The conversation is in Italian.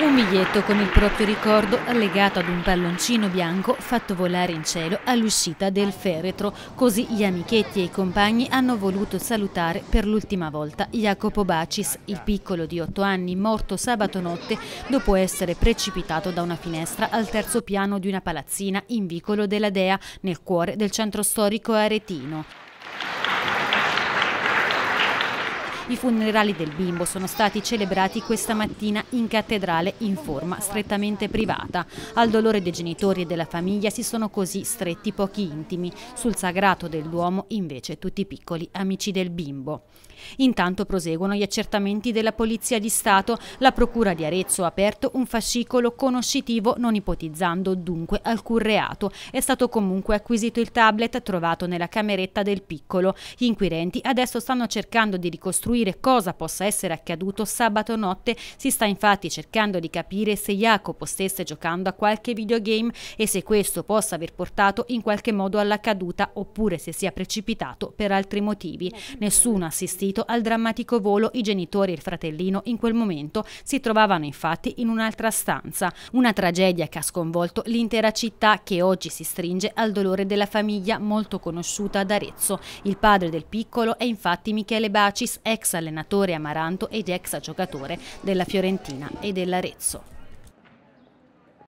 Un biglietto con il proprio ricordo legato ad un palloncino bianco fatto volare in cielo all'uscita del feretro. Così gli amichetti e i compagni hanno voluto salutare per l'ultima volta Jacopo Bacis, il piccolo di otto anni morto sabato notte dopo essere precipitato da una finestra al terzo piano di una palazzina in vicolo della Dea nel cuore del centro storico aretino. I funerali del bimbo sono stati celebrati questa mattina in cattedrale in forma strettamente privata. Al dolore dei genitori e della famiglia si sono così stretti pochi intimi, sul sagrato dell'uomo invece tutti i piccoli amici del bimbo. Intanto proseguono gli accertamenti della Polizia di Stato. La Procura di Arezzo ha aperto un fascicolo conoscitivo non ipotizzando dunque alcun reato. È stato comunque acquisito il tablet trovato nella cameretta del piccolo. Gli inquirenti adesso stanno cercando di ricostruire capire cosa possa essere accaduto sabato notte, si sta infatti cercando di capire se Jacopo stesse giocando a qualche videogame e se questo possa aver portato in qualche modo alla caduta oppure se sia precipitato per altri motivi. Nessuno ha assistito al drammatico volo, i genitori e il fratellino in quel momento si trovavano infatti in un'altra stanza. Una tragedia che ha sconvolto l'intera città che oggi si stringe al dolore della famiglia molto conosciuta ad Arezzo. Il padre del piccolo è infatti Michele Bacis, allenatore Amaranto ed ex giocatore della Fiorentina e dell'Arezzo.